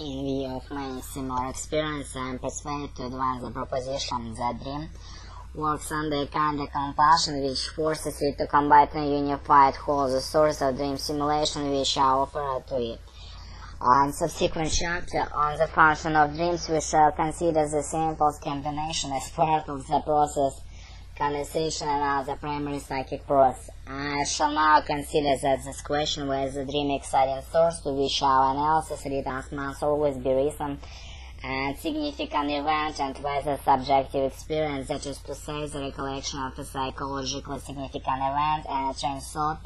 In view of many similar experiences, I am persuaded to advance the proposition that dream works under a kind of compulsion which forces it to combine and unified whole the source of dream simulation which I offer to it. On subsequent chapter on the function of dreams, we shall consider the simple combination as part of the process condensation and other primary psychic process. I shall now consider that this question was the dream exciting source to which our analysis returns must always be recent and significant event and whether subjective experience, that is to say, the recollection of a psychologically significant event and a train thought,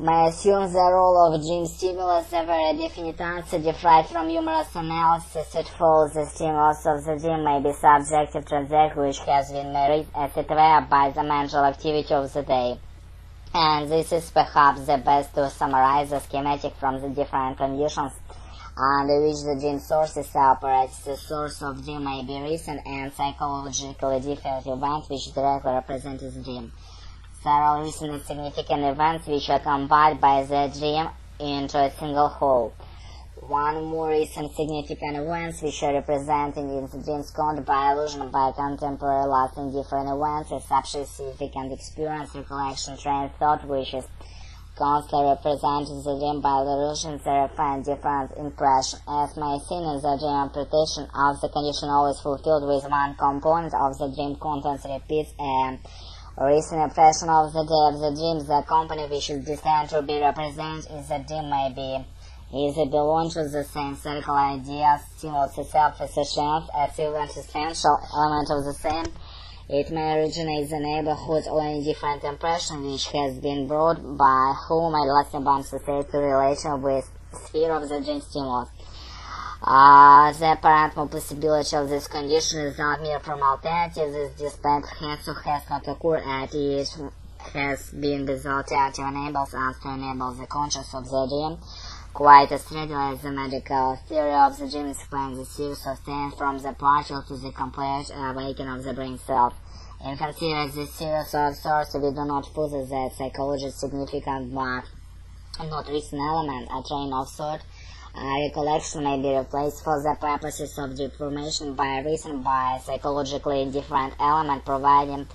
may assume the role of dream stimulus, a very definite answer derived from numerous analysis. It follows the stimulus of the dream may be subjective to which has been married, as it were, by the mental activity of the day. And this is perhaps the best to summarize the schematic from the different conditions under which the dream source is operates. The source of dream may be recent and psychologically different event which directly represents the dream. Several recent and significant events which are combined by the dream into a single whole. One more recent significant events which are represented in the dreams caused by illusion by contemporary lasting different events is such significant experience, recollection, train thought which is constantly represented the dream by the illusions that refine different impression. As may seen in the dream interpretation of the condition always fulfilled with one component of the dream contents repeats um, a recent impression of the day of the dream. The company which is destined to be represented is the dream may be either belong to the same circle idea, stimulus itself as a chance, as even essential element of the same. It may originate the neighborhood or any different impression which has been brought by whom a lasting bond to relation with sphere of the dream stimulus. Uh, the apparent possibility of this condition is not mere from alternative. This has or has not occurred at it has been with alternative enables us to enable the conscious of the dream quite as readily as the medical theory of the dream explains the series of things from the partial to the complete awakening of the brain self. In considering this series of sources, we do not possess that psychology significant but not recent element, a train of thought. Uh, recollection may be replaced for the purposes of the information by a reason by a psychologically different element providing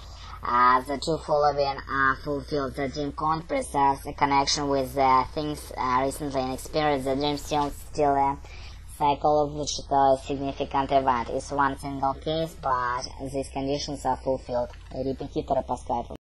uh, the two following are fulfilled. The dream can't preserve a connection with the things uh, recently experienced. The dream still still a psychological significant event. It's one single case, but these conditions are fulfilled. Репетиторы по скайпу.